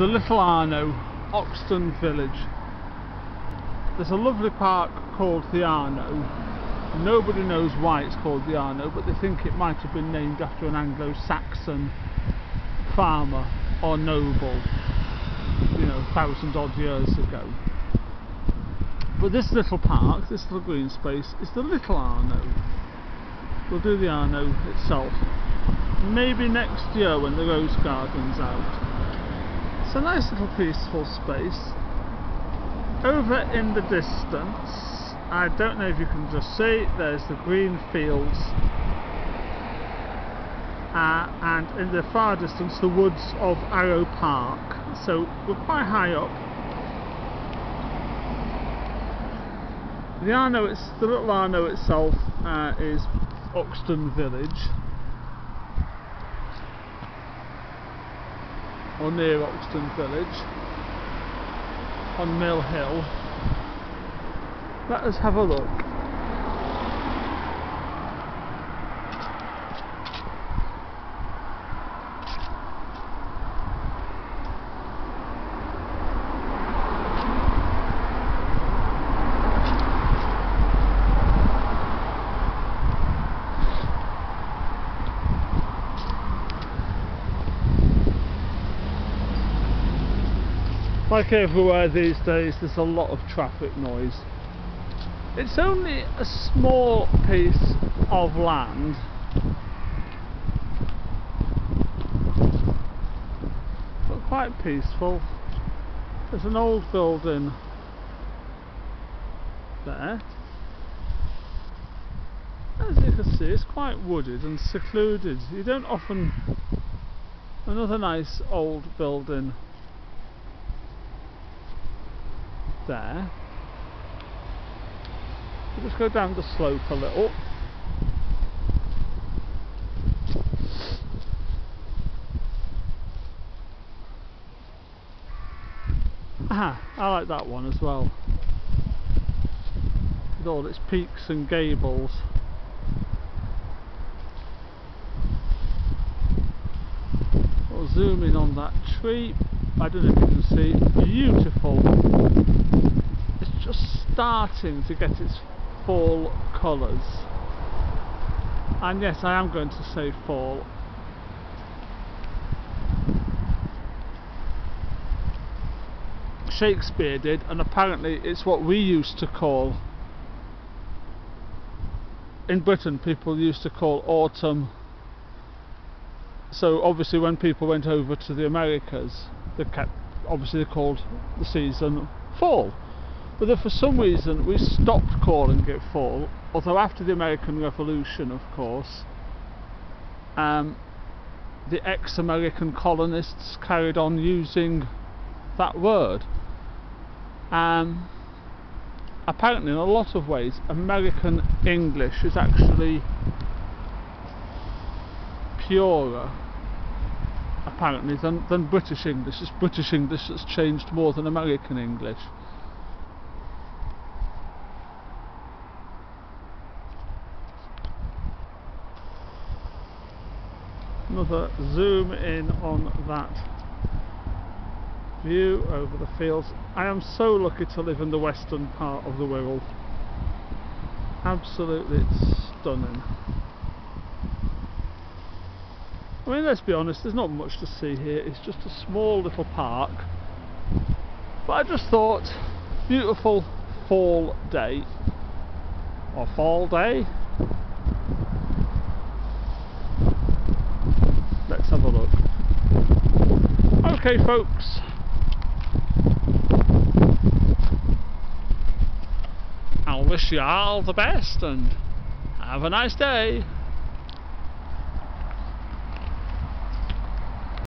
the Little Arno, Oxton Village. There's a lovely park called the Arno. Nobody knows why it's called the Arno, but they think it might have been named after an Anglo-Saxon farmer or noble, you know, thousand odd years ago. But this little park, this little green space, is the Little Arno. We'll do the Arno itself. Maybe next year when the rose garden's out. It's a nice little peaceful space. Over in the distance, I don't know if you can just see, there's the green fields uh, and in the far distance the woods of Arrowe Park. So we're quite high up. The Arno, the little Arno itself uh, is Oxton Village. Or near Oxton Village on Mill Hill. Let us have a look. Like everywhere these days there's a lot of traffic noise. It's only a small piece of land. But quite peaceful. There's an old building there. As you can see it's quite wooded and secluded. You don't often another nice old building there. We'll just go down the slope a little. Aha, I like that one as well. With all its peaks and gables. We'll zoom in on that tree. I don't know if you can see, beautiful. It's just starting to get its fall colours. And yes, I am going to say fall. Shakespeare did, and apparently it's what we used to call in Britain people used to call autumn so obviously when people went over to the Americas they kept obviously they called the season fall. But then for some reason we stopped calling it fall although after the American Revolution of course um, the ex-American colonists carried on using that word. Um, apparently in a lot of ways American English is actually purer apparently than, than British English. It's British English that's changed more than American English. Another zoom in on that view over the fields. I am so lucky to live in the western part of the world. Absolutely stunning. I mean let's be honest there's not much to see here. It's just a small little park. But I just thought beautiful fall day. Or fall day. Let's have a look. Okay folks. I'll wish you all the best and have a nice day